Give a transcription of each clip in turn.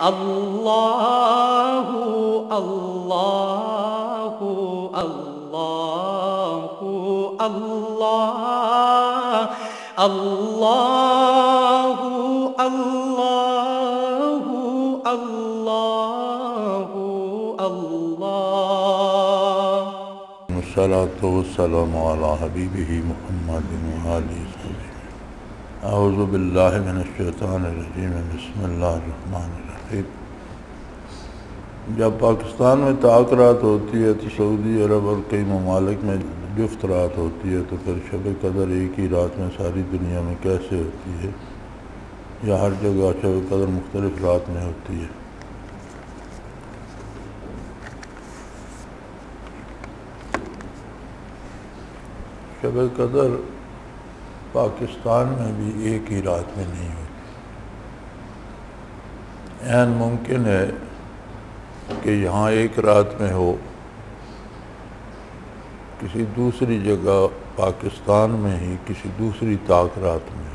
اللہ اللہ اللہ اللہ اللہ اللہ اللہ اللہ والصلاة والسلام على حبيبه محمد وآله وصحبه أعوذ بالله من الشیطان الرجیم بسم اللہ الرحمن الرحیم جب پاکستان میں طاق رات ہوتی ہے تو سعودی عرب اور کئی ممالک میں جفت رات ہوتی ہے تو پھر شب قدر ایک ہی رات میں ساری دنیا میں کیسے ہوتی ہے؟ یا ہر جگہ شب قدر مختلف رات میں ہوتی ہے۔ شب قدر پاکستان میں بھی ایک ہی رات میں نہیں ہوتی۔ این ممکن ہے کہ یہاں ایک رات میں ہو، کسی دوسری جگہ پاکستان میں ہی، کسی دوسری طاق رات میں۔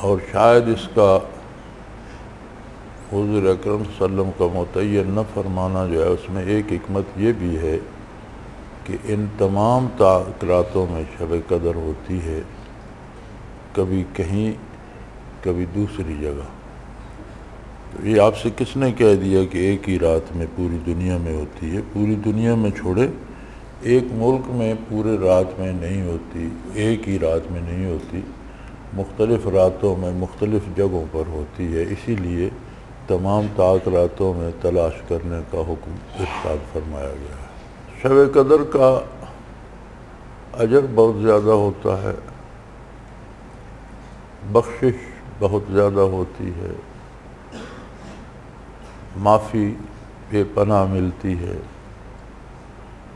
اور شاید اس کا حضور اکرم صلی اللہ علیہ وسلم کا متعین نہ فرمانا جو ہے اس میں ایک حکمت یہ بھی ہے کہ ان تمام راتوں میں شب قدر ہوتی ہے، کبھی کہیں، کبھی دوسری جگہ۔ یہ آپ سے کس نے کہہ دیا کہ ایک ہی رات میں پوری دنیا میں ہوتی ہے؟ پوری دنیا میں چھوڑے، ایک ملک میں پورے رات میں نہیں ہوتی، ایک ہی رات میں نہیں ہوتی، مختلف راتوں میں مختلف جگہوں پر ہوتی ہے، اسی لیے تمام طاق راتوں میں تلاش کرنے کا حکم ارشاد فرمایا گیا ہے۔ شب قدر کا اجر بہت زیادہ ہوتا ہے، بخشش بہت زیادہ ہوتی ہے۔ معافی بے پناہ ملتی ہے۔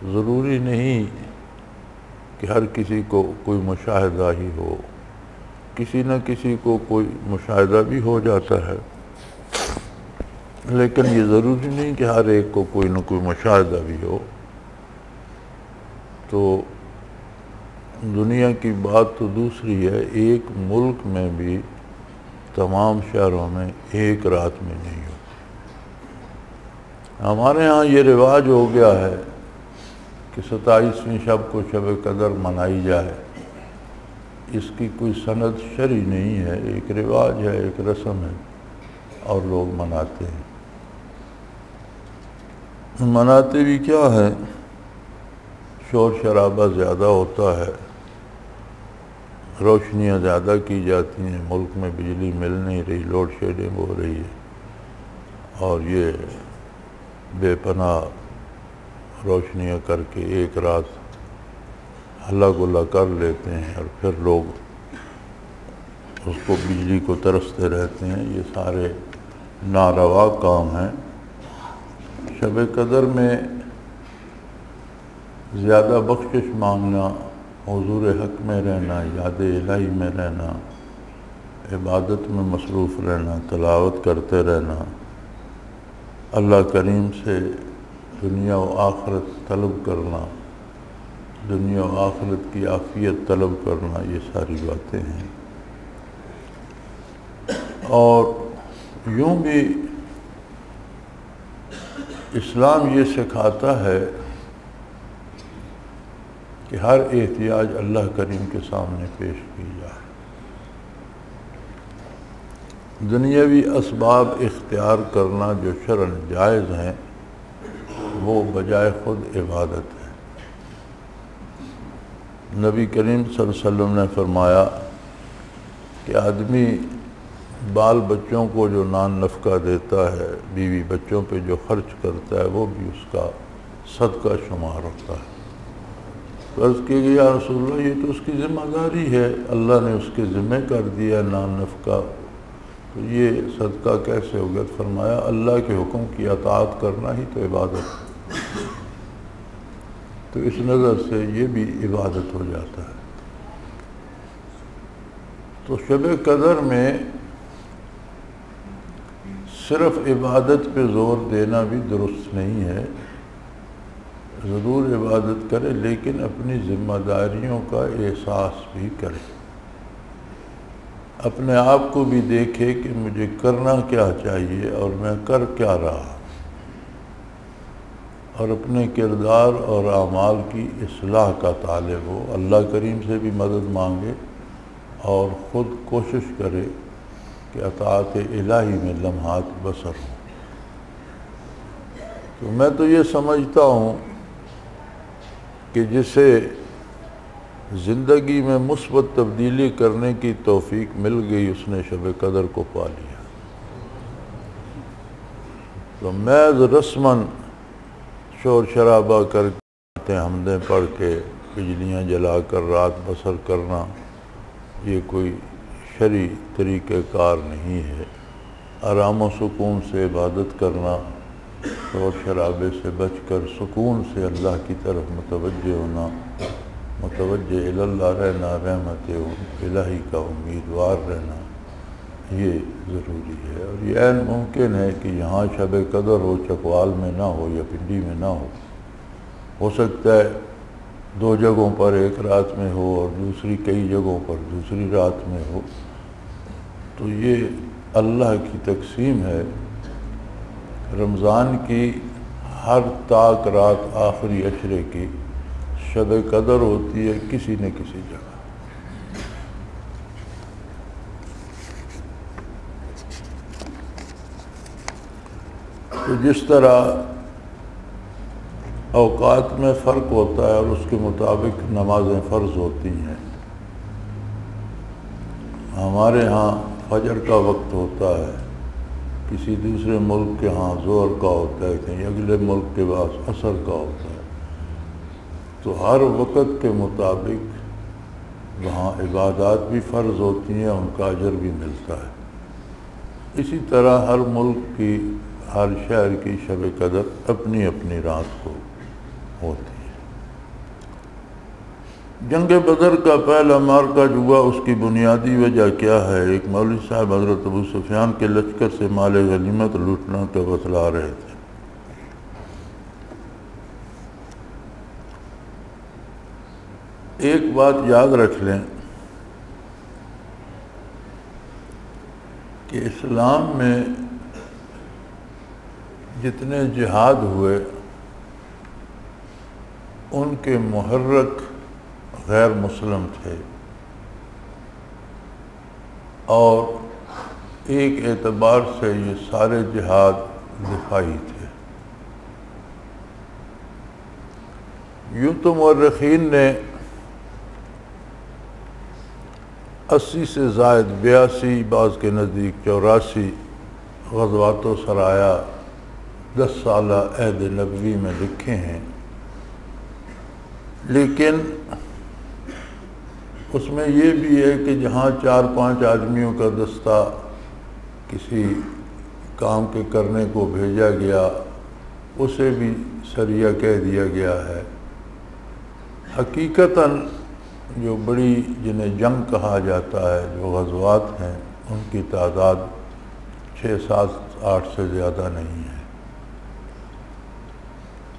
ضروری نہیں کہ ہر کسی کو کوئی مشاہدہ ہی ہو۔ کسی نہ کسی کو کوئی مشاہدہ بھی ہو جاتا ہے۔ لیکن یہ ضروری نہیں کہ ہر ایک کو کوئی نہ کوئی مشاہدہ بھی ہو۔ تو دنیا کی بات تو دوسری ہے، ایک ملک میں بھی تمام شہروں میں ایک رات میں نہیں۔ ہمارے ہاں یہ رواج ہو گیا ہے کہ ستائیسویں شب کو شب قدر منائی جائے۔ اس کی کوئی سند شرعی نہیں ہے، ایک رواج ہے، ایک رسم ہے، اور لوگ مناتے ہیں۔ مناتے بھی کیا ہے؟ شور شرابہ زیادہ ہوتا ہے، روشنیاں زیادہ کی جاتی ہیں، ملک میں بجلی مل نہیں رہی، لوڈ شیڈنگ ہو رہی ہے، اور یہ بے پناہ روشنیاں کر کے ایک رات ہلا گلا کر لیتے ہیں اور پھر لوگ اس کو بجلی کو ترستے رہتے ہیں۔ یہ سارے ناروا کام ہیں۔ شب قدر میں زیادہ بخشش مانگنا، حضور حق میں رہنا، یاد الہی میں رہنا، عبادت میں مصروف رہنا، تلاوت کرتے رہنا۔ اللہ کریم سے دنیا و آخرت طلب کرنا، دنیا و آخرت کی عافیت طلب کرنا، یہ ساری باتیں ہیں۔ اور یوں بھی اسلام یہ سکھاتا ہے کہ ہر احتیاج اللہ کریم کے سامنے پیش کی جائے۔ دنیاوی اسباب اختیار کرنا جو شرن جائز ہیں، وہ بجائے خود عبادت ہے نبی کریم صلی اللہ علیہ وسلم نے فرمایا کہ آدمی بال بچوں کو جو نان نفقہ دیتا ہے، بیوی بچوں پہ جو خرچ کرتا ہے، وہ بھی اس کا صدقہ شمار ہوتا ہے۔ فرض کی گئی، یا رسول اللہ، یہ تو اس کی ذمہ داری ہے۔ اللہ نے اس کے ذمہ کر دیا نان نفقہ۔ تو یہ صدقہ کیسے ہو گیا؟ فرمایا، اللہ کے حکم کی اطاعت کرنا ہی تو عبادت تو اس نظر سے یہ بھی عبادت ہو جاتا ہے۔ تو شب قدر میں صرف عبادت پہ زور دینا بھی درست نہیں ہے۔ ضرور عبادت کرے، لیکن اپنی ذمہ داریوں کا احساس بھی کرے۔ اپنے آپ کو بھی دیکھے کہ مجھے کرنا کیا چاہیے اور میں کر کیا رہا اور اپنے کردار اور اعمال کی اصلاح کا طالب ہو۔ اللہ کریم سے بھی مدد مانگے اور خود کوشش کرے کہ اطاعت الہی میں لمحات بسر ہوں۔ تو میں تو یہ سمجھتا ہوں کہ جسے زندگی میں مثبت تبدیلی کرنے کی توفیق مل گئی، اس نے شب قدر کو پا لیا۔ تو میز رسمن شور شرابہ کر کے حمدیں پڑھ کے بجلیاں جلا کر رات بسر کرنا، یہ کوئی شرع طریقہ کار نہیں ہے۔ آرام و سکون سے عبادت کرنا، شور شرابے سے بچ کر سکون سے اللہ کی طرف متوجہ ہونا۔ متوجہ اللہ رہنا، رحمت الہی کا امیدوار رہنا، یہ ضروری ہے۔ اور یہ عین ممکن ہے کہ یہاں شب قدر ہو، چکوال میں نہ ہو یا پنڈی میں نہ ہو۔ ہو سکتا ہے دو جگہوں پر ایک رات میں ہو اور دوسری کئی جگہوں پر دوسری رات میں ہو۔ تو یہ اللہ کی تقسیم ہے۔ رمضان کی ہر طاق رات آخری اشرے کی شب قدر ہوتی ہے کسی نہ کسی جگہ۔ تو جس طرح اوقات میں فرق ہوتا ہے اور اس کے مطابق نمازیں فرض ہوتی ہیں، ہمارے ہاں فجر کا وقت ہوتا ہے، کسی دوسرے ملک کے ہاں زور کا ہوتا ہے، کہیں اگلے ملک کے بعد اثر کا ہوتا ہے۔ تو ہر وقت کے مطابق وہاں عبادات بھی فرض ہوتی ہیں، ان کا اجر بھی ملتا ہے۔ اسی طرح ہر ملک کی، ہر شہر کی شب قدر اپنی اپنی رات کو ہوتی ہے۔ جنگ بدر کا پہلا مارکا جو ہوا، اس کی بنیادی وجہ کیا ہے؟ ایک مولوی صاحب حضرت ابو سفیان کے لشکر سے مال غنیمت لوٹنا کا بتلا رہے تھے۔ ایک بات یاد رکھ لیں کہ اسلام میں جتنے جہاد ہوئے، ان کے محرک غیر مسلم تھے۔ اور ایک اعتبار سے یہ سارے جہاد دفاعی تھے۔ یوں تو مورخین نے اسی سے زائد بیاسی بعض کے نزدیک چوراسی غزوات و سرایا دس سالہ عہد نبوی میں لکھے ہیں۔ لیکن اس میں یہ بھی ہے کہ جہاں چار پانچ آدمیوں کا دستہ کسی کام کے کرنے کو بھیجا گیا، اسے بھی سریہ کہہ دیا گیا ہے۔ حقیقتاً جو بڑی جنہیں جنگ کہا جاتا ہے، جو غزوات ہیں، ان کی تعداد چھ سات، آٹھ سے زیادہ نہیں ہے۔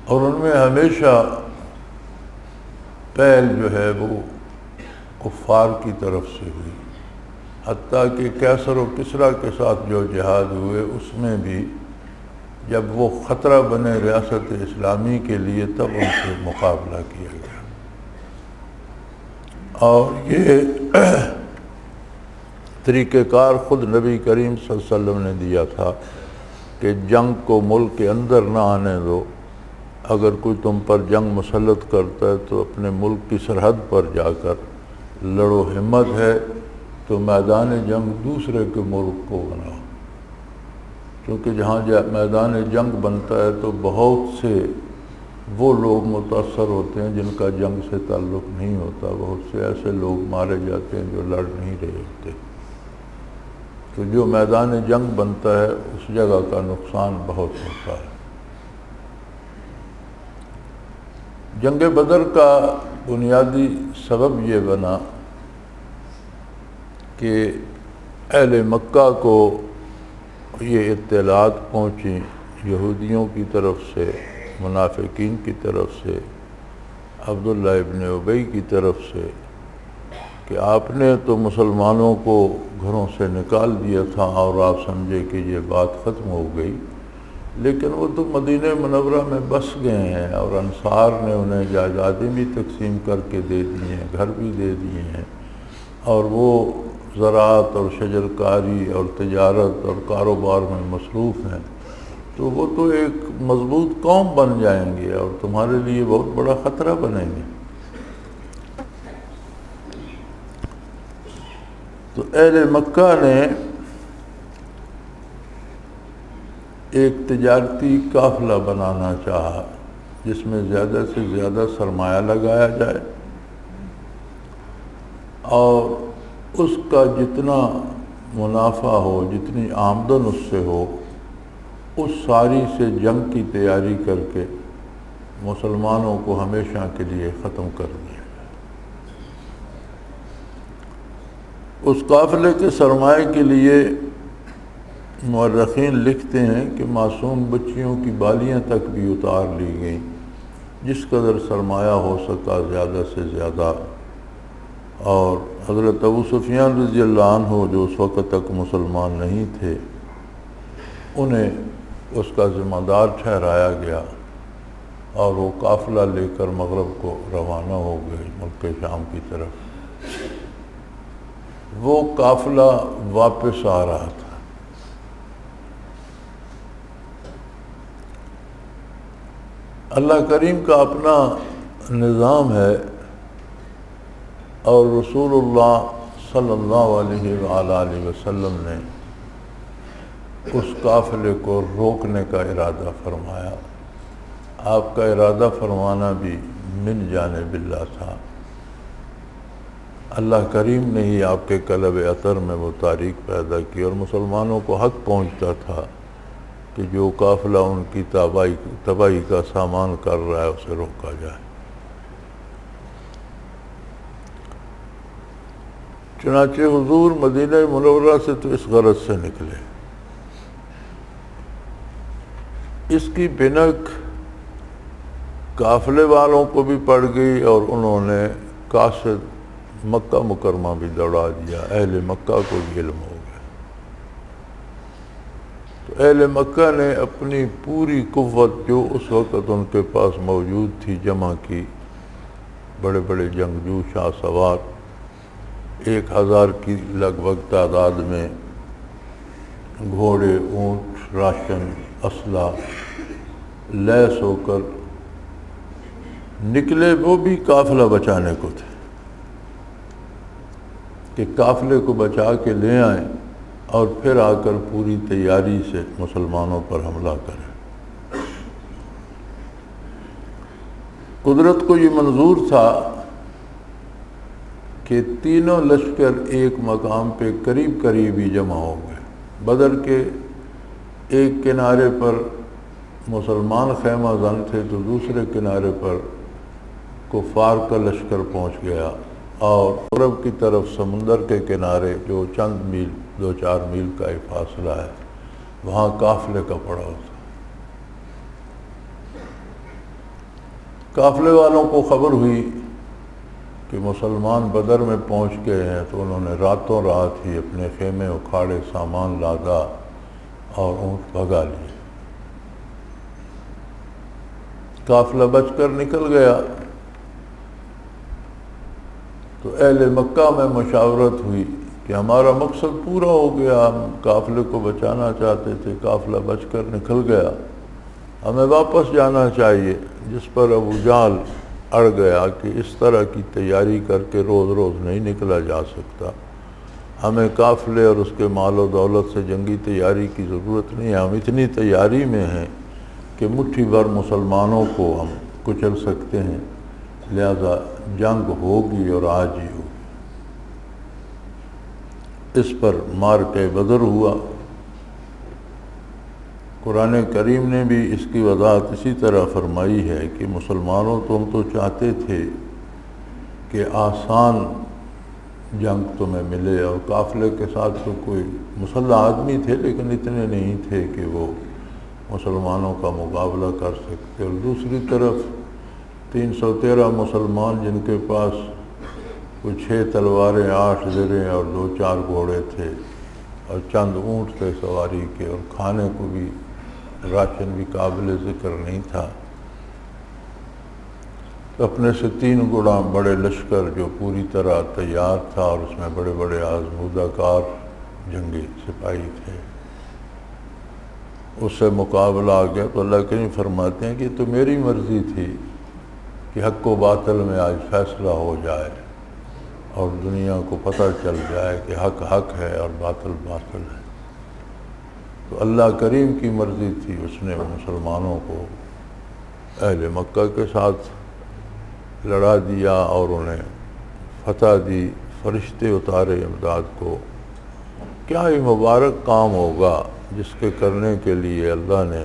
اور ان میں ہمیشہ پہل جو ہے وہ کفار کی طرف سے ہوئی۔ حتیٰ کہ کیسر و کسرا کے ساتھ جو جہاد ہوئے، اس میں بھی جب وہ خطرہ بنے ریاست اسلامی کے لیے، تب ان سے مقابلہ کیا گیا۔ اور یہ طریقہ کار خود نبی کریم صلی اللہ علیہ وسلم نے دیا تھا کہ جنگ کو ملک کے اندر نہ آنے دو۔ اگر کوئی تم پر جنگ مسلط کرتا ہے تو اپنے ملک کی سرحد پر جا کر لڑو۔ ہمت ہے تو میدان جنگ دوسرے کے ملک کو بناؤ۔ کیونکہ جہاں میدان جنگ بنتا ہے تو بہت سے وہ لوگ متاثر ہوتے ہیں جن کا جنگ سے تعلق نہیں ہوتا، بہت سے ایسے لوگ مارے جاتے ہیں جو لڑ نہیں رہے ہوتے۔ تو جو میدان جنگ بنتا ہے، اس جگہ کا نقصان بہت ہوتا ہے۔ جنگ بدر کا بنیادی سبب یہ بنا کہ اہل مکہ کو یہ اطلاعات پہنچیں یہودیوں کی طرف سے۔ منافقین کی طرف سے، عبداللہ ابن عبی کی طرف سے کہ آپ نے تو مسلمانوں کو گھروں سے نکال دیا تھا اور آپ سمجھے کہ یہ بات ختم ہو گئی، لیکن وہ تو مدینہ منورہ میں بس گئے ہیں اور انصار نے انہیں جائیدادیں بھی تقسیم کر کے دے دی ہیں، گھر بھی دے دیے ہیں اور وہ زراعت اور شجر کاری اور تجارت اور کاروبار میں مصروف ہیں۔ تو وہ تو ایک مضبوط قوم بن جائیں گے اور تمہارے لیے بہت بڑا خطرہ بنیں گے۔ تو اہل مکہ نے ایک تجارتی قافلہ بنانا چاہا، جس میں زیادہ سے زیادہ سرمایہ لگایا جائے اور اس کا جتنا منافع ہو، جتنی آمدن اس سے ہو اس ساری سے جنگ کی تیاری کر کے مسلمانوں کو ہمیشہ کے لیے ختم کر دیا اس قافلے کے سرمایہ کے لیے مورخین لکھتے ہیں کہ معصوم بچیوں کی بالیاں تک بھی اتار لی گئیں، جس قدر سرمایہ ہو سکا زیادہ سے زیادہ۔ اور حضرت ابو سفیان رضی اللہ عنہ جو اس وقت تک مسلمان نہیں تھے، انہیں اس کا ذمہ دار ٹھہرایا گیا اور وہ قافلہ لے کر مغرب کو روانہ ہو گئے ملک شام کی طرف۔ وہ قافلہ واپس آ رہا تھا۔ اللہ کریم کا اپنا نظام ہے اور رسول اللہ صلی اللہ علیہ وآلہ وسلم نے اس قافلے کو روکنے کا ارادہ فرمایا۔ آپ کا ارادہ فرمانا بھی من جانب اللہ تھا۔ اللہ کریم نے ہی آپ کے قلب عطر میں وہ تاریخ پیدا کی اور مسلمانوں کو حق پہنچتا تھا کہ جو قافلہ ان کی تباہی تباہی کا سامان کر رہا ہے اسے روکا جائے۔ چنانچہ حضور مدینہ منورہ سے تو اس غرض سے نکلے۔ اس کی بنک قافلے والوں کو بھی پڑ گئی اور انہوں نے قاصد مکہ مکرمہ بھی دوڑا دیا۔ اہل مکہ کو بھی علم ہو گیا۔ تو اہل مکہ نے اپنی پوری قوت جو اس وقت ان کے پاس موجود تھی جمع کی، بڑے بڑے جنگجو، شاہ سوار، ایک ہزار کی لگ بھگ تعداد میں گھوڑے، اونٹ، راشن اسلحہ لیس ہو کر نکلے وہ بھی قافلہ بچانے کو تھے۔ کہ قافلے کو بچا کے لے آئیں اور پھر آ کر پوری تیاری سے مسلمانوں پر حملہ کریں۔ قدرت کو یہ منظور تھا کہ تینوں لشکر ایک مقام پہ قریب قریب ہی جمع ہو گئے۔ بدر کے ایک کنارے پر مسلمان خیمہ زن تھے تو دوسرے کنارے پر کفار کا لشکر پہنچ گیا اور عرب کی طرف سمندر کے کنارے جو چند میل، دو چار میل کا ایک فاصلہ ہے، وہاں قافلے کا پڑاؤ تھا قافلے والوں کو خبر ہوئی کہ مسلمان بدر میں پہنچ گئے ہیں تو انہوں نے راتوں رات ہی اپنے خیمے اکھاڑے، سامان لادا۔ اور اونٹ بھگا لیے۔ قافلہ بچ کر نکل گیا۔ تو اہل مکہ میں مشاورت ہوئی کہ ہمارا مقصد پورا ہو گیا، ہم قافلے کو بچانا چاہتے تھے، قافلہ بچ کر نکل گیا۔ ہمیں واپس جانا چاہیے، جس پر ابو جال اڑ گیا کہ اس طرح کی تیاری کر کے روز روز نہیں نکلا جا سکتا۔ ہمیں قافلے اور اس کے مال و دولت سے جنگی تیاری کی ضرورت نہیں ہے ہم اتنی تیاری میں ہیں کہ مٹھی بھر مسلمانوں کو ہم کچل سکتے ہیں۔ لہذا جنگ ہوگی اور آج ہی ہوگی اس پر مار کے بدر ہوا۔ قرآن کریم نے بھی اس کی وضاحت اسی طرح فرمائی ہے کہ مسلمانوں تم تو چاہتے تھے کہ آسان جنگ تمہیں ملے اور قافلے کے ساتھ تو کوئی مسلح آدمی تھے لیکن اتنے نہیں تھے کہ وہ مسلمانوں کا مقابلہ کر سکتے۔ اور دوسری طرف تین سو تیرہ مسلمان جن کے پاس کوئی چھ تلواریں، آٹھ زریں اور دو چار گھوڑے تھے اور چند اونٹ تھے سواری کے اور کھانے کو بھی، راشن بھی قابل ذکر نہیں تھا۔ اپنے سے تین گڑا بڑے لشکر جو پوری طرح تیار تھا اور اس میں بڑے بڑے آزمودہ کار جنگی سپاہی تھے۔ اس سے مقابلہ آ گیا تو اللہ کریم فرماتے ہیں کہ تو میری مرضی تھی کہ حق و باطل میں آج فیصلہ ہو جائے اور دنیا کو پتہ چل جائے کہ حق حق ہے اور باطل باطل ہے۔ تو اللہ کریم کی مرضی تھی اس نے مسلمانوں کو اہل مکہ کے ساتھ لڑا دیا اور انہیں فتح دی، فرشتے اتارے امداد کو۔ کیا ہی مبارک کام ہوگا جس کے کرنے کے لیے اللہ نے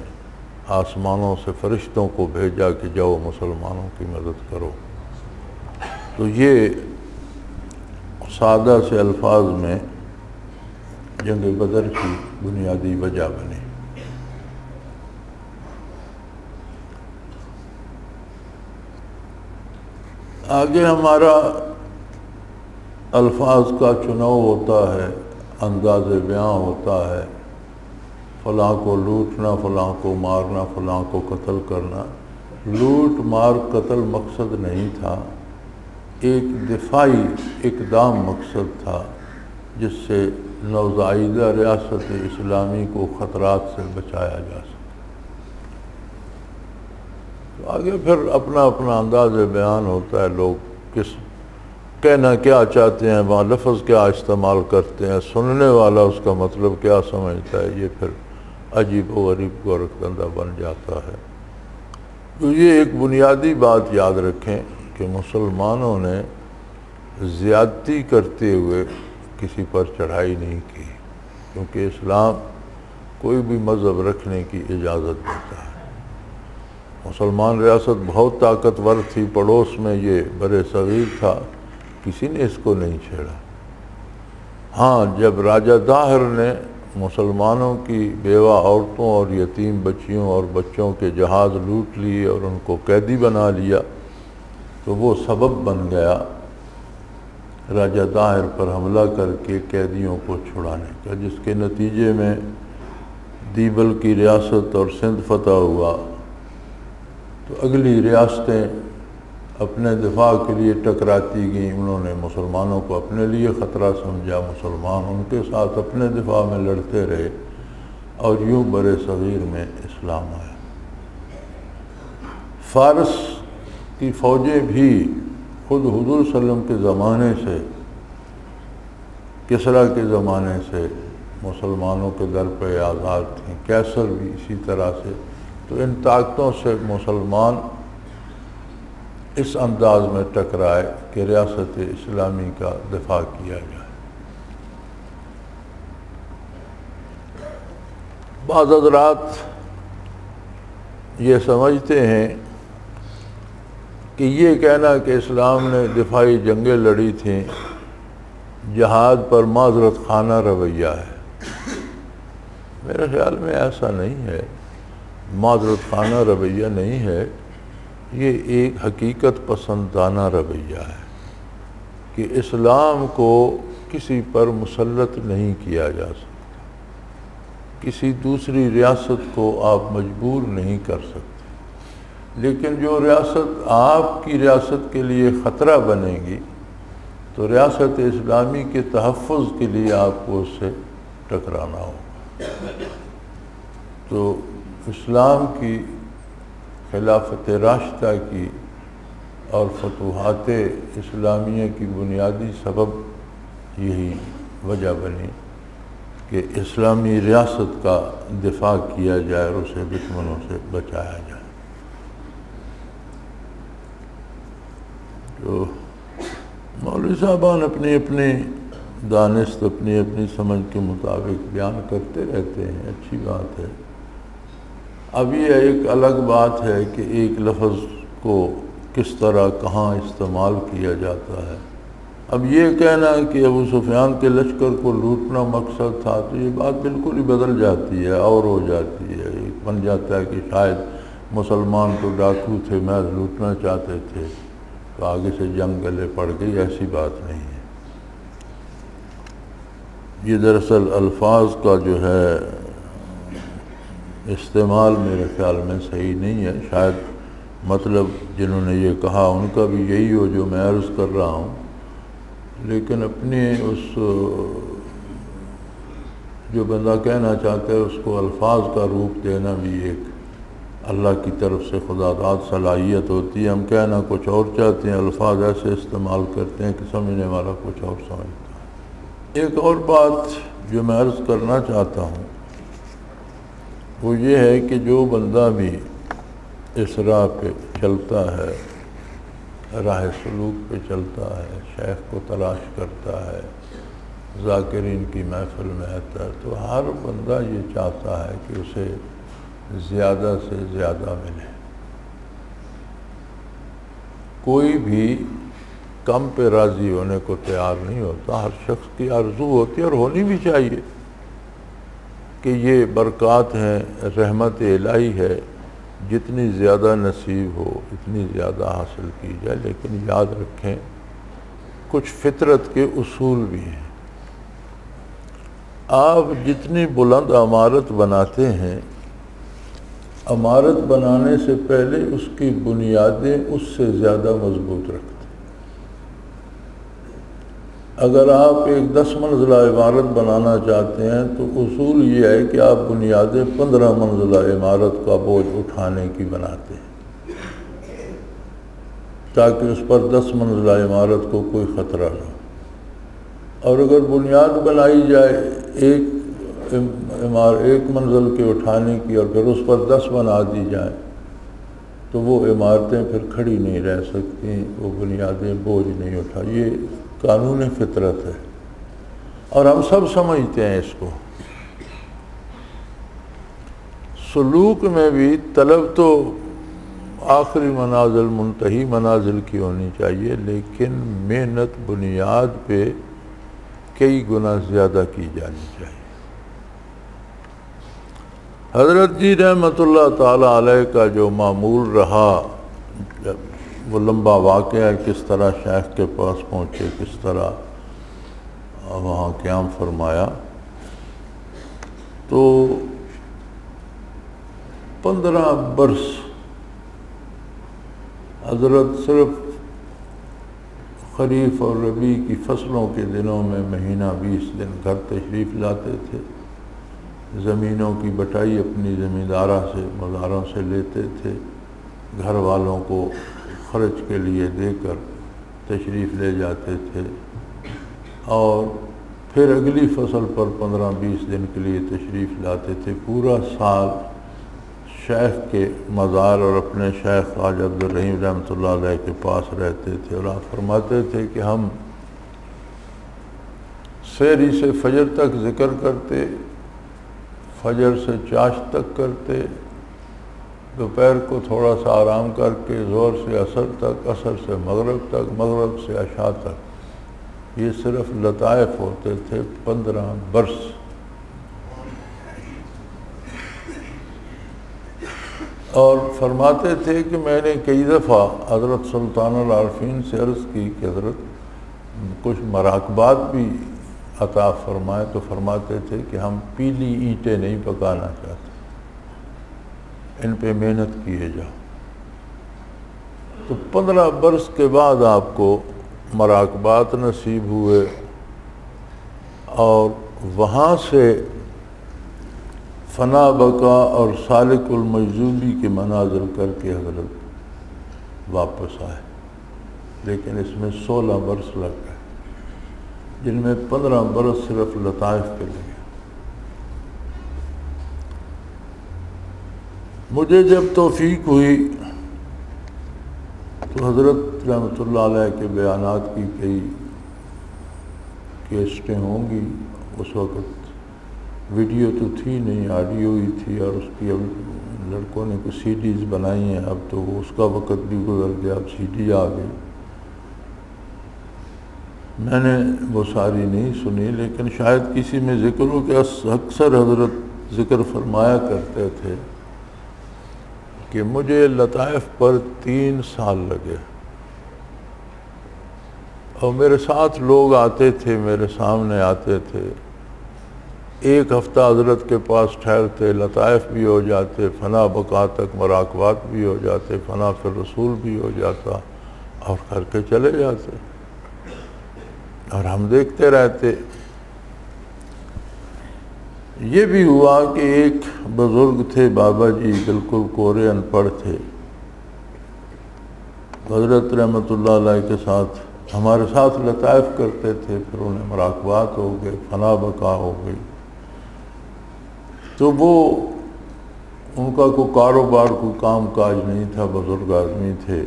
آسمانوں سے فرشتوں کو بھیجا کہ جاؤ مسلمانوں کی مدد کرو؟ تو یہ سادہ سے الفاظ میں جنگ بدر کی بنیادی وجہ بنی۔ آگے ہمارا الفاظ کا چناؤ ہوتا ہے، انداز بیاں ہوتا ہے۔ فلاں کو لوٹنا، فلاں کو مارنا، فلاں کو قتل کرنا۔ لوٹ، مار، قتل مقصد نہیں تھا۔ ایک دفاعی اقدام مقصد تھا، جس سے نوزائیدہ ریاست اسلامی کو خطرات سے بچایا جا سکتا۔ آگے پھر اپنا اپنا انداز بیان ہوتا ہے لوگ کس کہنا کیا چاہتے ہیں، وہاں لفظ کیا استعمال کرتے ہیں، سننے والا اس کا مطلب کیا سمجھتا ہے، یہ پھر عجیب و غریب کو رکھدندہ بن جاتا ہے۔ تو یہ ایک بنیادی بات یاد رکھیں کہ مسلمانوں نے زیادتی کرتے ہوئے کسی پر چڑھائی نہیں کی، کیونکہ اسلام کوئی بھی مذہب رکھنے کی اجازت دیتا ہے۔ مسلمان ریاست بہت طاقتور تھی، پڑوس میں یہ بر صغیر تھا، کسی نے اس کو نہیں چھیڑا۔ ہاں جب راجہ داہر نے مسلمانوں کی بیوہ عورتوں اور یتیم بچیوں اور بچوں کے جہاز لوٹ لیے اور ان کو قیدی بنا لیا تو وہ سبب بن گیا راجہ داہر پر حملہ کر کے قیدیوں کو چھڑانے کا، جس کے نتیجے میں دیبل کی ریاست اور سندھ فتح ہوا۔ تو اگلی ریاستیں اپنے دفاع کے لیے ٹکراتی گئیں۔ انہوں نے مسلمانوں کو اپنے لیے خطرہ سمجھا، مسلمان ان کے ساتھ اپنے دفاع میں لڑتے رہے اور یوں بر صغیر میں اسلام آیا۔ فارس کی فوجیں بھی خود حضور صلی اللہ علیہ وسلم کے زمانے سے، کسرا کے زمانے سے مسلمانوں کے در پہ آزاد تھیں۔ کیسر بھی اسی طرح سے تو ان طاقتوں سے مسلمان اس انداز میں ٹکرائے کہ ریاست اسلامی کا دفاع کیا جائے۔ بعض حضرات یہ سمجھتے ہیں کہ یہ کہنا کہ اسلام نے دفاعی جنگیں لڑی تھیں، جہاد پر معذرت خانہ رویہ ہے۔ میرے خیال میں ایسا نہیں ہے۔ معذرت خانہ رویہ نہیں ہے، یہ ایک حقیقت پسندانہ رویہ ہے کہ اسلام کو کسی پر مسلط نہیں کیا جا سکتا، کسی دوسری ریاست کو آپ مجبور نہیں کر سکتے۔ لیکن جو ریاست آپ کی ریاست کے لیے خطرہ بنے گی، تو ریاست اسلامی کے تحفظ کے لیے آپ کو اس سے ٹکرانا ہوگا۔ تو اسلام کی خلافت راشدہ کی اور فتوحات اسلامیہ کی بنیادی سبب یہی وجہ بنی کہ اسلامی ریاست کا دفاع کیا جائے اور اسے دشمنوں سے بچایا جائے۔ تو مولوی صاحبان اپنی اپنی دانست، اپنی اپنی سمجھ کے مطابق بیان کرتے رہتے ہیں، اچھی بات ہے۔ اب یہ ایک الگ بات ہے کہ ایک لفظ کو کس طرح کہاں استعمال کیا جاتا ہے۔ اب یہ کہنا کہ ابو سفیان کے لشکر کو لوٹنا مقصد تھا تو یہ بات بالکل ہی بدل جاتی ہے، اور ہو جاتی ہے۔ ایک بن جاتا ہے کہ شاید مسلمان تو ڈاکو تھے، محض لوٹنا چاہتے تھے۔ تو آگے سے جنگ گلے پڑ گئی، ایسی بات نہیں ہے۔ یہ دراصل الفاظ کا جو ہے استعمال میرے خیال میں صحیح نہیں ہے۔ شاید مطلب جنہوں نے یہ کہا، ان کا بھی یہی ہو جو میں عرض کر رہا ہوں۔ لیکن اپنے اس، جو بندہ کہنا چاہتا ہے، اس کو الفاظ کا روپ دینا بھی ایک اللہ کی طرف سے خدا داد صلاحیت ہوتی ہے۔ ہم کہنا کچھ اور چاہتے ہیں، الفاظ ایسے استعمال کرتے ہیں کہ سمجھنے والا کچھ اور سمجھتا ہے۔ ایک اور بات جو میں عرض کرنا چاہتا ہوں وہ یہ ہے کہ جو بندہ بھی اس راہ پہ چلتا ہے، راہ سلوک پہ چلتا ہے، شیخ کو تلاش کرتا ہے، ذاکرین کی محفل میں آتا ہے، تو ہر بندہ یہ چاہتا ہے کہ اسے زیادہ سے زیادہ ملے۔ کوئی بھی کم پہ راضی ہونے کو تیار نہیں ہوتا، ہر شخص کی آرزو ہوتی ہے اور ہونی بھی چاہیے۔ کہ یہ برکات ہیں، رحمت الہی ہے، جتنی زیادہ نصیب ہو اتنی زیادہ حاصل کی جائے۔ لیکن یاد رکھیں، کچھ فطرت کے اصول بھی ہیں۔ آپ جتنی بلند عمارت بناتے ہیں، عمارت بنانے سے پہلے اس کی بنیادیں اس سے زیادہ مضبوط رکھتے اگر آپ ایک دس منزلہ عمارت بنانا چاہتے ہیں، تو اصول یہ ہے کہ آپ بنیادیں پندرہ منزلہ عمارت کا بوجھ اٹھانے کی بناتے ہیں۔ تاکہ اس پر دس منزلہ عمارت کو کوئی خطرہ نہ اور اگر بنیاد بنائی جائے ایک ایک منزل کے اٹھانے کی اور پھر اس پر دس بنا دی جائیں، تو وہ عمارتیں پھر کھڑی نہیں رہ سکتی وہ بنیادیں بوجھ نہیں اٹھا۔ یہ قانون فطرت ہے۔ اور ہم سب سمجھتے ہیں اس کو۔ سلوک میں بھی طلب تو آخری منازل منتحی منازل کی ہونی چاہیے، لیکن محنت، بنیاد پہ کئی گنا زیادہ کی جانی چاہیے۔ حضرت جی رحمۃ اللہ تعالیٰ علیہ کا جو معمول رہا وہ لمبا واقعہ ہے، کس طرح شیخ کے پاس پہنچے، کس طرح وہاں قیام فرمایا۔ تو پندرہ برس حضرت صرف خریف اور ربیع کی فصلوں کے دنوں میں مہینہ بیس دن گھر تشریف لاتے تھے، زمینوں کی بٹائی اپنی زمیندارہ سے، مزاروں سے لیتے تھے، گھر والوں کو خرچ کے لیے دے کر تشریف لے جاتے تھے اور پھر اگلی فصل پر پندرہ بیس دن کے لیے تشریف لاتے تھے۔ پورا سال شیخ کے مزار اور اپنے شیخ خواج عبد الرحیم رحمۃ اللہ علیہ کے پاس رہتے تھے اور آپ فرماتے تھے کہ ہم سیری سے فجر تک ذکر کرتے، فجر سے چاش تک کرتے دوپہر کو تھوڑا سا آرام کر کے زور سے اثر تک اثر سے مغرب تک، مغرب سے عشاء تک۔ یہ صرف لطائف ہوتے تھے پندرہ برس۔ اور فرماتے تھے کہ میں نے کئی دفعہ حضرت سلطان العارفین سے عرض کی کہ حضرت، کچھ مراقبات بھی عطا فرمائے تو فرماتے تھے کہ ہم پیلی اینٹیں نہیں پکانا چاہتے۔ ان پہ محنت کیے جاؤ۔ تو پندرہ برس کے بعد آپ کو مراقبات نصیب ہوئے اور وہاں سے فنا بقا اور سالک المجوبی کے مناظر کر کے حضرت واپس آئے۔ لیکن اس میں سولہ برس لگ گئے، جن میں پندرہ برس صرف لطائف پہ لگے۔ مجھے جب توفیق ہوئی تو حضرت رحمۃ اللہ علیہ کے بیانات کی کئی کیسٹیں ہوں گی۔ اس وقت ویڈیو تو تھی نہیں، آڈیو ہی تھی اور اس کی اب لڑکوں نے کچھ سی ڈیز بنائی ہیں۔ اب تو اس کا وقت بھی گزر گیا، اب سی ڈی آ گئی۔ میں نے وہ ساری نہیں سنی، لیکن شاید کسی میں ذکر ہو کہ اکثر حضرت ذکر فرمایا کرتے تھے۔ کہ مجھے لطائف پر تین سال لگے۔ اور میرے ساتھ لوگ آتے تھے، میرے سامنے آتے تھے۔ ایک ہفتہ حضرت کے پاس ٹھہرتے، لطائف بھی ہو جاتے، فنا بقا تک مراقبات بھی ہو جاتے، فنا پھر رسول بھی ہو جاتا اور کر کے چلے جاتے۔ اور ہم دیکھتے رہتے۔ یہ بھی ہوا کہ ایک بزرگ تھے، بابا جی بالکل کورے ان پڑھ تھے۔ حضرت رحمۃ اللہ علیہ کے ساتھ ہمارے ساتھ لطائف کرتے تھے، پھر انہیں مراقبات ہو گئے، فنا بقا ہو گئی۔ تو وہ ان کا کوئی کاروبار، کوئی کام کاج نہیں تھا، بزرگ آدمی تھے،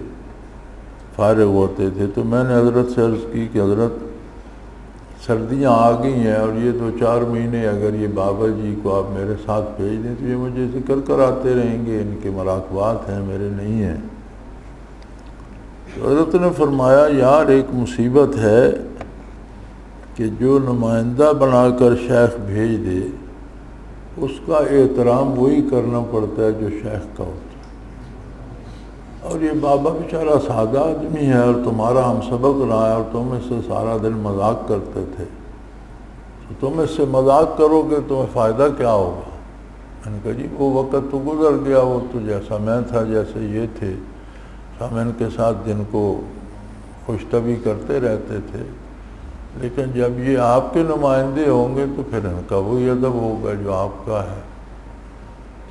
فارغ ہوتے تھے۔ تو میں نے حضرت سے عرض کی کہ حضرت سردیاں آ گئی ہیں اور یہ دو چار مہینے اگر یہ بابا جی کو آپ میرے ساتھ بھیج دیں تو یہ مجھے ذکر کر آتے رہیں گے، ان کے مراقبات ہیں، میرے نہیں ہیں۔ حضرت نے فرمایا، یار، ایک مصیبت ہے کہ جو نمائندہ بنا کر شیخ بھیج دے، اس کا احترام وہی کرنا پڑتا ہے جو شیخ کا ہوتا ہے۔ اور یہ بابا بیچارہ سادہ آدمی ہے اور تمہارا ہم سبق رہا ہے اور تم اس سے سارا دن مذاق کرتے تھے۔ تو تم اس سے مذاق کرو گے تمہیں فائدہ کیا ہوگا؟ میں نے کہا جی وہ وقت تو گزر گیا، وہ تو جیسا میں تھا جیسے یہ تھے۔ ہم ان کے ساتھ جن کو خوش طبی کرتے رہتے تھے۔ لیکن جب یہ آپ کے نمائندے ہوں گے تو پھر ان کا وہی ادب ہوگا جو آپ کا ہے۔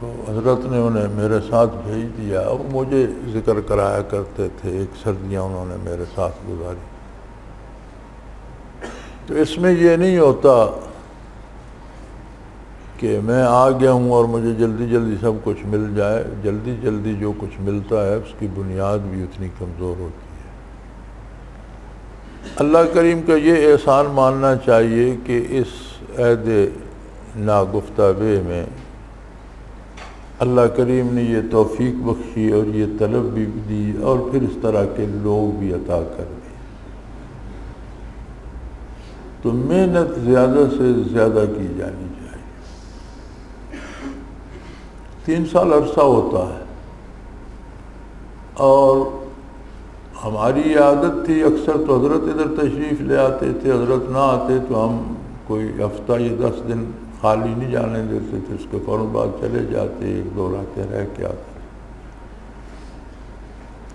تو حضرت نے انہیں میرے ساتھ بھیج دیا۔ اور مجھے ذکر کرایا کرتے تھے، ایک سردیاں انہوں نے میرے ساتھ گزاری۔ تو اس میں یہ نہیں ہوتا کہ میں آ گیا ہوں اور مجھے جلدی جلدی سب کچھ مل جائے۔ جلدی جلدی جو کچھ ملتا ہے، اس کی بنیاد بھی اتنی کمزور ہوتی ہے۔ اللہ کریم کا یہ احسان ماننا چاہیے کہ اس عہد ناگفتہ بے میں اللہ کریم نے یہ توفیق بخشی اور یہ طلب بھی دی اور پھر اس طرح کے لوگ بھی عطا کر دی تو محنت زیادہ سے زیادہ کی جانی چاہیے۔ تین سال عرصہ ہوتا ہے۔ اور ہماری عادت تھی، اکثر تو حضرت ادھر تشریف لے آتے تھے، حضرت نہ آتے تو ہم کوئی ہفتہ یا دس دن خالی نہیں جانے دیتے تھے، اس کے فوراً بعد چلے جاتے، ایک دو راتیں رہ کے آتے۔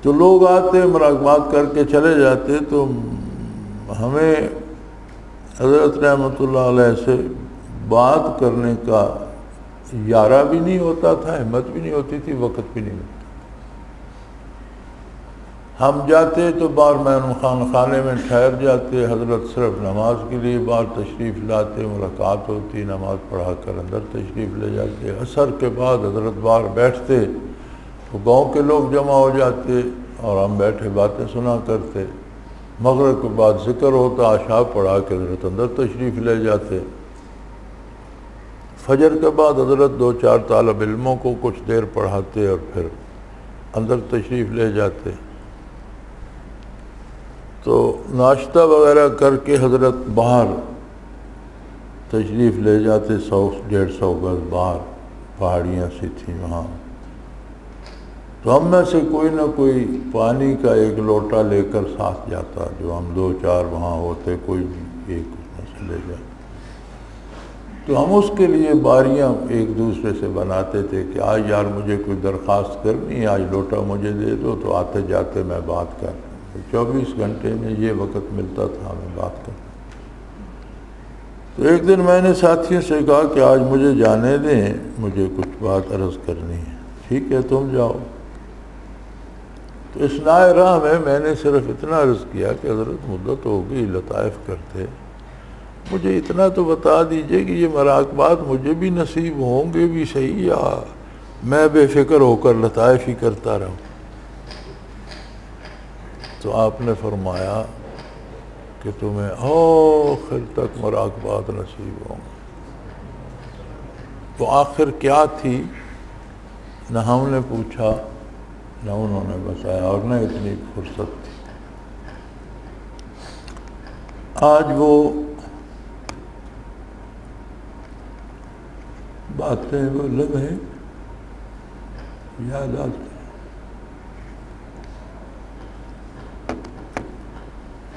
تو لوگ آتے مراقبات کر کے چلے جاتے۔ تو ہمیں حضرت رحمۃ اللہ علیہ سے بات کرنے کا یارہ بھی نہیں ہوتا تھا، ہمت بھی نہیں ہوتی تھی، وقت بھی نہیں ہوتا ہم جاتے تو بار مین خان خانے میں ٹھہر جاتے، حضرت صرف نماز کے لیے بار تشریف لاتے، ملاقات ہوتی، نماز پڑھا کر اندر تشریف لے جاتے، عصر کے بعد حضرت بار بیٹھتے تو گاؤں کے لوگ جمع ہو جاتے اور ہم بیٹھے باتیں سنا کرتے۔ مغرب کے بعد ذکر ہوتا آشا پڑھا کے حضرت اندر تشریف لے جاتے۔ فجر کے بعد حضرت دو چار طالب علموں کو کچھ دیر پڑھاتے اور پھر اندر تشریف لے جاتے۔ تو ناشتہ وغیرہ کر کے حضرت باہر تشریف لے جاتے سو ڈیڑھ سو گز باہر، پہاڑیاں سی تھیں وہاں۔ تو ہم میں سے کوئی نہ کوئی پانی کا ایک لوٹا لے کر ساتھ جاتا، جو ہم دو چار وہاں ہوتے، کوئی بھی ایک میں سے لے جاتے تو ہم اس کے لیے باریاں ایک دوسرے سے بناتے تھے کہ آج یار مجھے کوئی درخواست کرنی آج لوٹا مجھے دے دو، تو آتے جاتے میں بات کر چوبیس گھنٹے میں یہ وقت ملتا تھا ہمیں بات کر تو ایک دن میں نے ساتھیوں سے کہا کہ آج مجھے جانے دیں، مجھے کچھ بات عرض کرنی ہے۔ ٹھیک ہے، تم جاؤ۔ تو اس نائے راہ میں میں نے صرف اتنا عرض کیا کہ حضرت مدت ہوگی، لطائف کرتے۔ مجھے اتنا تو بتا دیجیے کہ یہ مراقبات مجھے بھی نصیب ہوں گے بھی، صحیح یا میں بے فکر ہو کر لطائف ہی کرتا رہوں۔ تو آپ نے فرمایا کہ تمہیں آخر تک مراقبات نصیب ہوں تو آخر کیا تھی؟ نہ ہم نے پوچھا، نہ انہوں نے بتایا اور نہ اتنی فرصت تھی۔ آج وہ باتیں وہ لمحے یاد آتے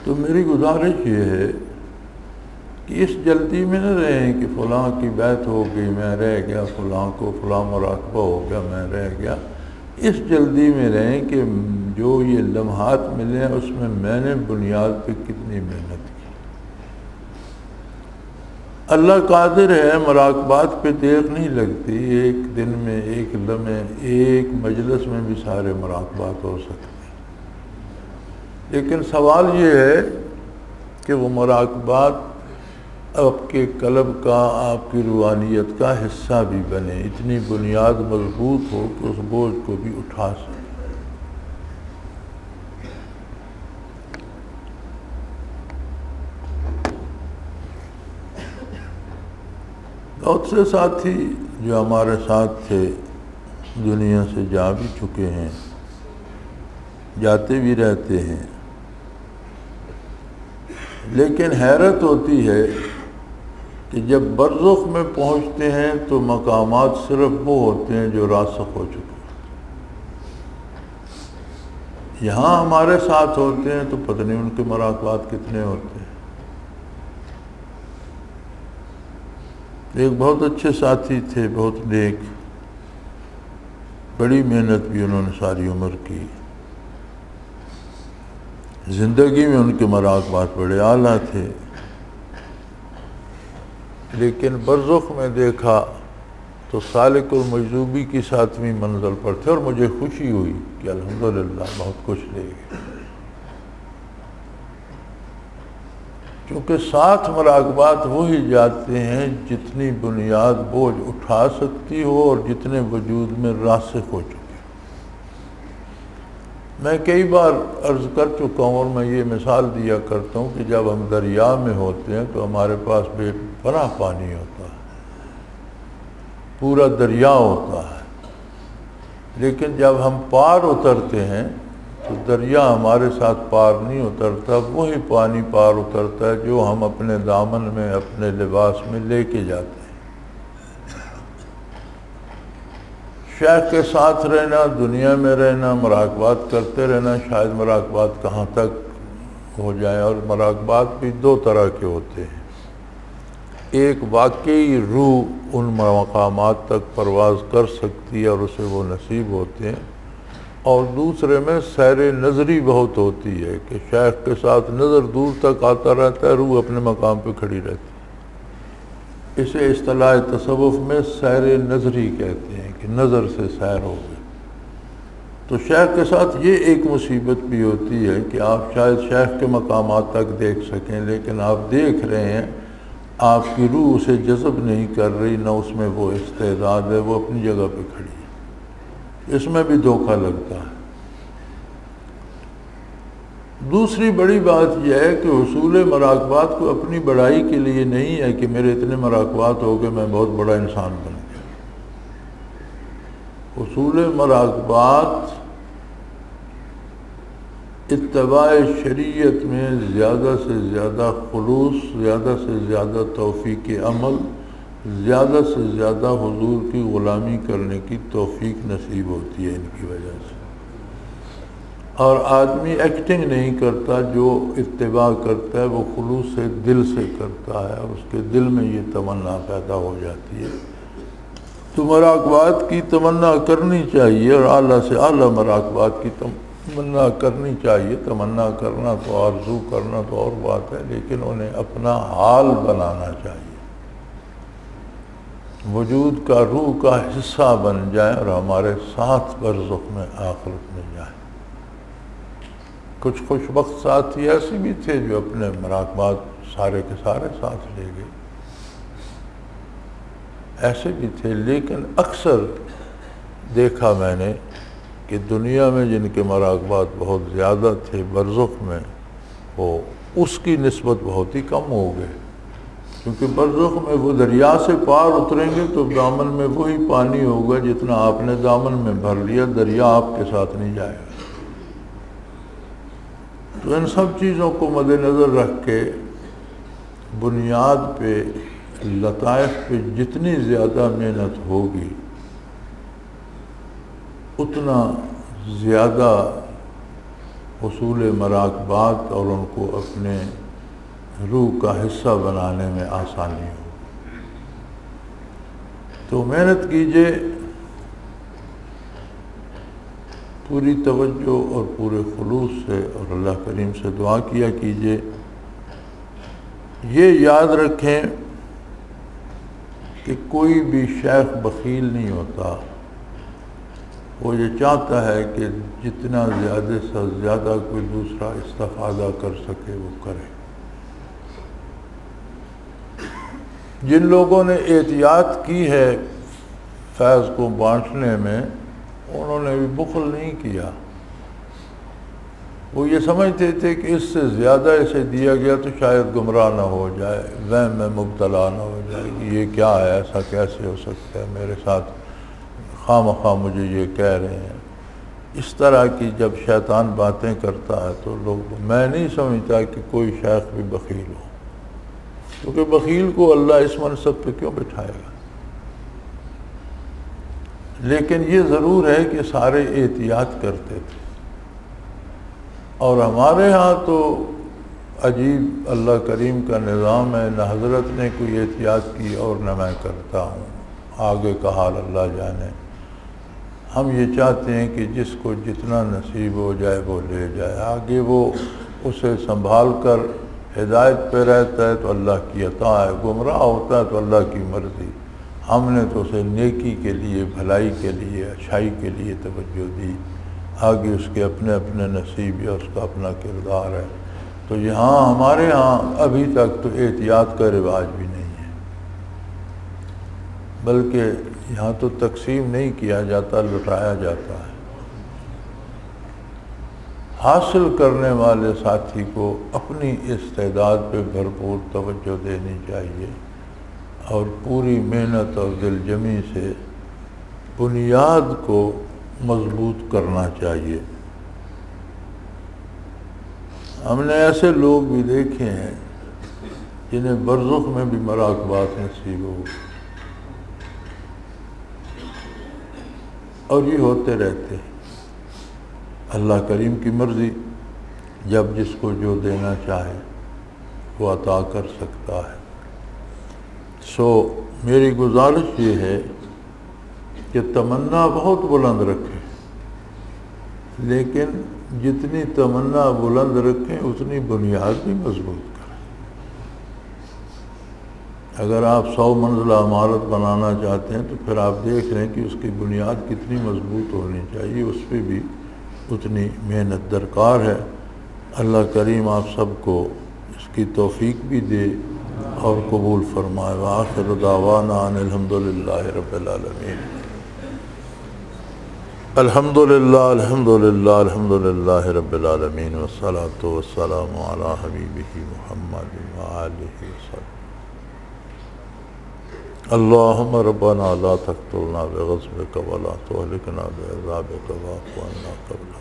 تو میری گزارش یہ ہے کہ اس جلدی میں نہ رہیں کہ فلاں کی بیت ہو گئی، میں رہ گیا، فلاں کو فلاں مراقبہ ہو گیا، میں رہ گیا۔ اس جلدی میں رہیں کہ جو یہ لمحات ملے ہیں، اس میں میں نے بنیاد پہ کتنی محنت کی۔ اللہ قادر ہے، مراقبات پہ دیر نہیں لگتی، ایک دن میں، ایک لمحے، ایک مجلس میں بھی سارے مراقبات ہو سکتے۔ لیکن سوال یہ ہے کہ وہ مراقبات آپ کے قلب کا، آپ کی روحانیت کا حصہ بھی بنے، اتنی بنیاد مضبوط ہو کہ اس بوجھ کو بھی اٹھا سکے۔ بہت سے ساتھی جو ہمارے ساتھ تھے، دنیا سے جا بھی چکے ہیں، جاتے بھی رہتے ہیں۔ لیکن حیرت ہوتی ہے کہ جب برزخ میں پہنچتے ہیں تو مقامات صرف وہ ہوتے ہیں جو راسخ ہو چکے یہاں ہمارے ساتھ ہوتے ہیں تو پتہ نہیں ان کے مراقبات کتنے ہوتے ہیں۔ ایک بہت اچھے ساتھی تھے، بہت نیک، بڑی محنت بھی انہوں نے ساری عمر کی۔ زندگی میں ان کے مراقبات بڑے اعلیٰ تھے۔ لیکن برزخ میں دیکھا تو سالک المجوبی کی ساتویں منزل پر تھے اور مجھے خوشی ہوئی کہ الحمدللہ بہت کچھ لے گئے۔ کیونکہ ساتھ مراقبات وہی جاتے ہیں جتنی بنیاد بوجھ اٹھا سکتی ہو اور جتنے وجود میں راسخ ہو چکے۔ میں کئی بار عرض کر چکا ہوں اور میں یہ مثال دیا کرتا ہوں کہ جب ہم دریا میں ہوتے ہیں تو ہمارے پاس بے پناہ پانی ہوتا ہے، پورا دریا ہوتا ہے۔ لیکن جب ہم پار اترتے ہیں تو دریا ہمارے ساتھ پار نہیں اترتا، وہی پانی پار اترتا ہے جو ہم اپنے دامن میں، اپنے لباس میں لے کے جاتے ہیں۔ شیخ کے ساتھ رہنا، دنیا میں رہنا، مراقبات کرتے رہنا، شاید مراقبات کہاں تک ہو جائیں اور مراقبات بھی دو طرح کے ہوتے ہیں۔ ایک واقعی روح ان مقامات تک پرواز کر سکتی ہے اور اسے وہ نصیب ہوتے ہیں۔ اور دوسرے میں سیر نظری بہت ہوتی ہے کہ شیخ کے ساتھ نظر دور تک آتا رہتا ہے، روح اپنے مقام پہ کھڑی رہتی ہے۔ اسے اصطلاح تصوف میں سیر نظری کہتے ہیں کہ نظر سے سیر ہو گئے۔ تو شیخ کے ساتھ یہ ایک مصیبت بھی ہوتی ہے کہ آپ شاید شیخ کے مقامات تک دیکھ سکیں، لیکن آپ دیکھ رہے ہیں، آپ کی روح اسے جذب نہیں کر رہی، نہ اس میں وہ استعداد ہے، وہ اپنی جگہ پہ کھڑی ہے۔ اس میں بھی دھوکہ لگتا ہے۔ دوسری بڑی بات یہ ہے کہ حصول مراقبات کو اپنی بڑائی کے لیے نہیں ہے کہ میرے اتنے مراقبات ہو کے میں بہت بڑا انسان بن گیا حصول مراقبات اتباع شریعت میں زیادہ سے زیادہ خلوص، زیادہ سے زیادہ توفیق عمل، زیادہ سے زیادہ حضور کی غلامی کرنے کی توفیق نصیب ہوتی ہے ان کی وجہ سے۔ اور آدمی ایکٹنگ نہیں کرتا، جو اتباع کرتا ہے، وہ خلوص سے دل سے کرتا ہے، اور اس کے دل میں یہ تمنا پیدا ہو جاتی ہے۔ تو مراقبات کی تمنا کرنی چاہیے، اور اعلیٰ سے اعلیٰ مراقبات کی تمنا کرنی چاہیے۔ تمنا کرنا تو آرزو، کرنا تو اور بات ہے، لیکن انہیں اپنا حال بنانا چاہیے۔ وجود کا روح کا حصہ بن جائے اور ہمارے ساتھ برزخ میں آخرت میں جائے کچھ خوش وقت ساتھی ایسے بھی تھے جو اپنے مراقبات سارے کے سارے ساتھ لے گئے۔ ایسے بھی تھے، لیکن اکثر دیکھا میں نے کہ دنیا میں جن کے مراقبات بہت زیادہ تھے برزخ میں، وہ اس کی نسبت بہت ہی کم ہو گئے۔ کیونکہ برزخ میں وہ دریا سے پار اتریں گے تو دامن میں وہی پانی ہوگا جتنا آپ نے دامن میں بھر لیا، دریا آپ کے ساتھ نہیں جائے گا۔ تو ان سب چیزوں کو مد نظر رکھ کے بنیاد پہ، لطائف پہ جتنی زیادہ محنت ہوگی، اتنا زیادہ حصول مراقبات اور ان کو اپنے روح کا حصہ بنانے میں آسانی ہو۔ تو محنت کیجیے پوری توجہ اور پورے خلوص سے اور اللہ کریم سے دعا کیا کیجیے یہ یاد رکھیں کہ کوئی بھی شیخ بخیل نہیں ہوتا۔ وہ یہ چاہتا ہے کہ جتنا زیادہ سے زیادہ کوئی دوسرا استفادہ کر سکے وہ کرے۔ جن لوگوں نے احتیاط کی ہے فیض کو بانٹنے میں انہوں نے بھی بخل نہیں کیا۔ وہ یہ سمجھتے تھے کہ اس سے زیادہ اسے دیا گیا تو شاید گمراہ نہ ہو جائے وہم میں مبتلا نہ ہو جائے کہ یہ کیا ہے، ایسا کیسے ہو سکتا ہے؟ میرے ساتھ خواہ مخواہ مجھے یہ کہہ رہے ہیں۔ اس طرح کی جب شیطان باتیں کرتا ہے تو لوگ، میں نہیں سمجھتا کہ کوئی شیخ بھی بخیل ہو۔ کیونکہ بخیل کو اللہ اس منصب پہ کیوں بٹھائے گا؟ لیکن یہ ضرور ہے کہ سارے احتیاط کرتے تھے۔ اور ہمارے ہاں تو عجیب اللہ کریم کا نظام ہے، نہ حضرت نے کوئی احتیاط کی اور نہ میں کرتا ہوں۔ آگے کا حال اللہ جانے۔ ہم یہ چاہتے ہیں کہ جس کو جتنا نصیب ہو جائے وہ لے جائے۔ آگے وہ اسے سنبھال کر ہدایت پہ رہتا ہے تو اللہ کی عطا ہے، گمراہ ہوتا ہے تو اللہ کی مرضی۔ ہم نے تو اسے نیکی کے لیے، بھلائی کے لیے، اچھائی کے لیے توجہ دی۔ آگے اس کے اپنے اپنے نصیب یا اس کا اپنا کردار ہے۔ تو یہاں ہمارے ہاں ابھی تک تو احتیاط کا رواج بھی نہیں ہے۔ بلکہ یہاں تو تقسیم نہیں کیا جاتا، لٹایا جاتا ہے۔ حاصل کرنے والے ساتھی کو اپنی استعداد پہ بھرپور توجہ دینی چاہیے۔ اور پوری محنت اور دل جمی سے بنیاد کو مضبوط کرنا چاہیے۔ ہم نے ایسے لوگ بھی دیکھے ہیں جنہیں برزخ میں بھی مراقبات نصیب ہو۔ اور یہ ہوتے رہتے ہیں۔ اللہ کریم کی مرضی جب جس کو جو دینا چاہے وہ عطا کر سکتا ہے۔ سو میری گزارش یہ ہے کہ تمنا بہت بلند رکھیں۔ لیکن جتنی تمنا بلند رکھیں، اتنی بنیاد بھی مضبوط کریں۔ اگر آپ سو منزلہ عمارت بنانا چاہتے ہیں، تو پھر آپ دیکھ لیں کہ اس کی بنیاد کتنی مضبوط ہونی چاہیے۔ اس پہ بھی اتنی محنت درکار ہے۔ اللہ کریم آپ سب کو اس کی توفیق بھی دے۔ اور قبول فرمائے، وآخر دعوانا ان الحمد للہ رب العالمین۔ الحمد للہ الحمد للہ الحمد للہ رب العالمین، والصلاة والسلام علی حبیبہ محمد وآلہ وسلم اللہم ربنا لا تقتلنا بغضبك ولا تهلكنا بعذابك واعف عنا قبل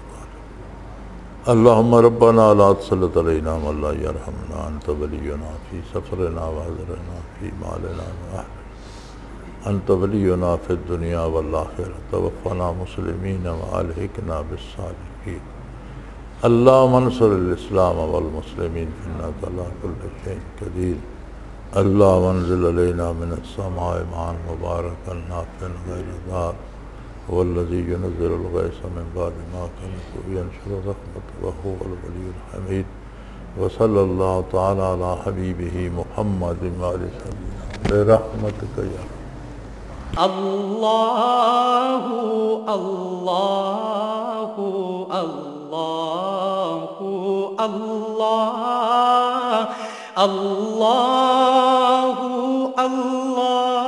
اللهم ربنا لا تسلط علينا من لا يرحمنا انت ولينا في سفرنا وحضرنا في مالنا واهلنا انت ولينا في الدنيا والآخرة توفنا مسلمين وألحقنا بالصالحين اللهم انصر الإسلام والمسلمين إنك على كل شيء قدير اللهم انزل علينا من السماء ماء مباركا نافعا غير ضار هو الذي ينزل الغيث من بعد ما قنطوا ينشر رحمته وهو الولي الحميد. وصلى الله تعالى على حبيبه محمد وآله وسلم برحمتك يا الله الله الله الله الله الله الله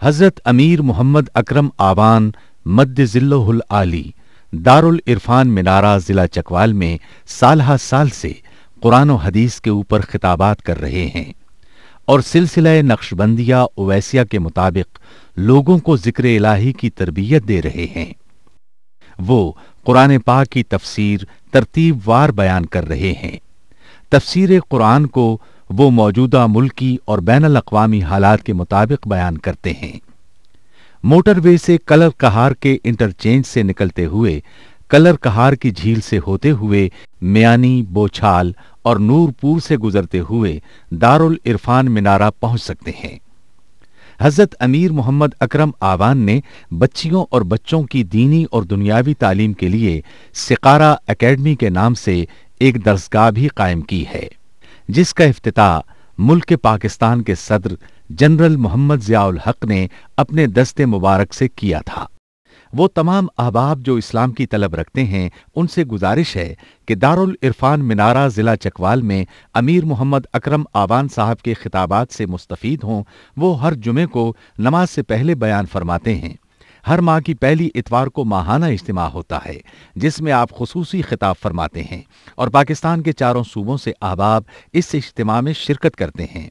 حضرت امیر محمد اکرم آوان مد ذلہ العالی دارالعرفان منارہ ضلع چکوال میں سالہ سال سے قرآن و حدیث کے اوپر خطابات کر رہے ہیں اور سلسلہ نقشبندیہ اویسیہ کے مطابق لوگوں کو ذکر الہی کی تربیت دے رہے ہیں۔ وہ قرآن پاک کی تفسیر، ترتیب وار بیان کر رہے ہیں۔ تفسیر قرآن کو وہ موجودہ ملکی اور بین الاقوامی حالات کے مطابق بیان کرتے ہیں۔ موٹر وے سے کلر کہار کے انٹرچینج سے نکلتے ہوئے، کلر کہار کی جھیل سے ہوتے ہوئے میانی، بوچھال اور نور پور سے گزرتے ہوئے دارالعرفان منارہ پہنچ سکتے ہیں۔ حضرت امیر محمد اکرم آوان نے بچیوں اور بچوں کی دینی اور دنیاوی تعلیم کے لیے سکارا اکیڈمی کے نام سے ایک درسگاہ بھی قائم کی ہے۔ جس کا افتتاح ملک پاکستان کے صدر جنرل محمد ضیاء الحق نے اپنے دستے مبارک سے کیا تھا۔ وہ تمام احباب جو اسلام کی طلب رکھتے ہیں، ان سے گزارش ہے کہ دارالعرفان منارہ ضلع چکوال میں امیر محمد اکرم آوان صاحب کے خطابات سے مستفید ہوں۔ وہ ہر جمعے کو نماز سے پہلے بیان فرماتے ہیں۔ ہر ماہ کی پہلی اتوار کو ماہانہ اجتماع ہوتا ہے، جس میں آپ خصوصی خطاب فرماتے ہیں اور پاکستان کے چاروں صوبوں سے احباب اس اجتماع میں شرکت کرتے ہیں۔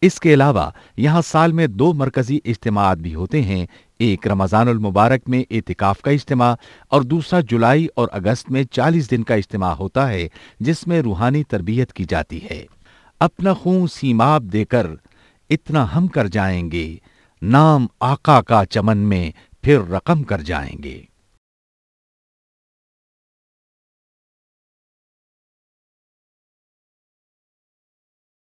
اس کے علاوہ، یہاں سال میں دو مرکزی اجتماعات بھی ہوتے ہیں، ایک رمضان المبارک میں اعتکاف کا اجتماع اور دوسرا جولائی اور اگست میں چالیس دن کا اجتماع ہوتا ہے، جس میں روحانی تربیت کی جاتی ہے۔ اپنا خون سیماب دے کر اتنا ہم کر جائیں گے، نام آقا کا چمن میں پھر رقم کر جائیں گے۔